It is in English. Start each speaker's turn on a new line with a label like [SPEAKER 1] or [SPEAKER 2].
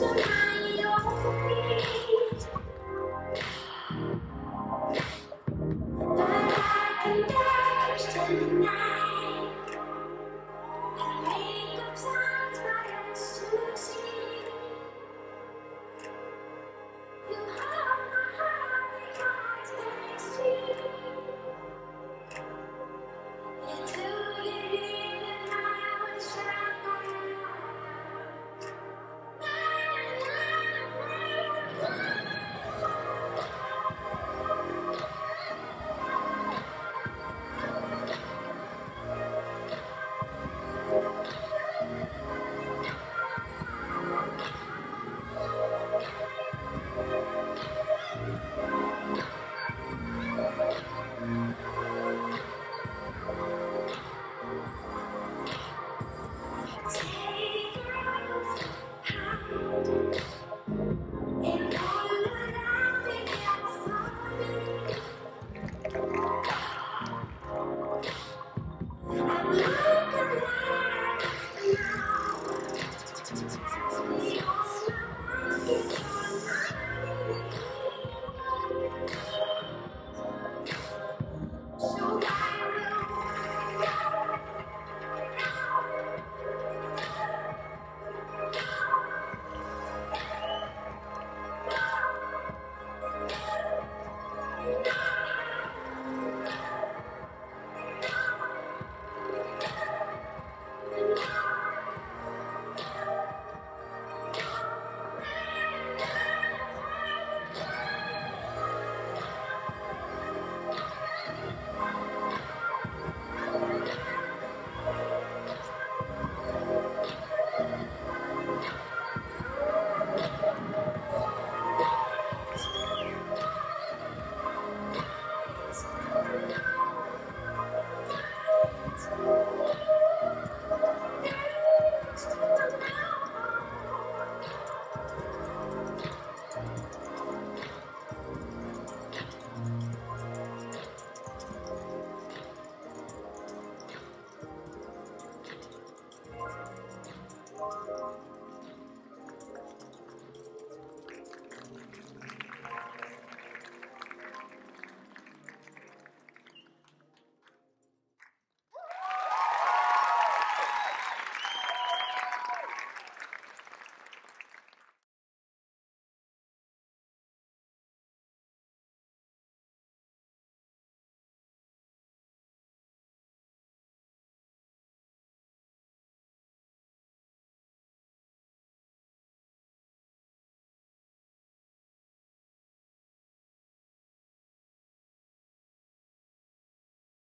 [SPEAKER 1] tonight. Música